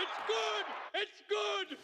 It's good! It's good!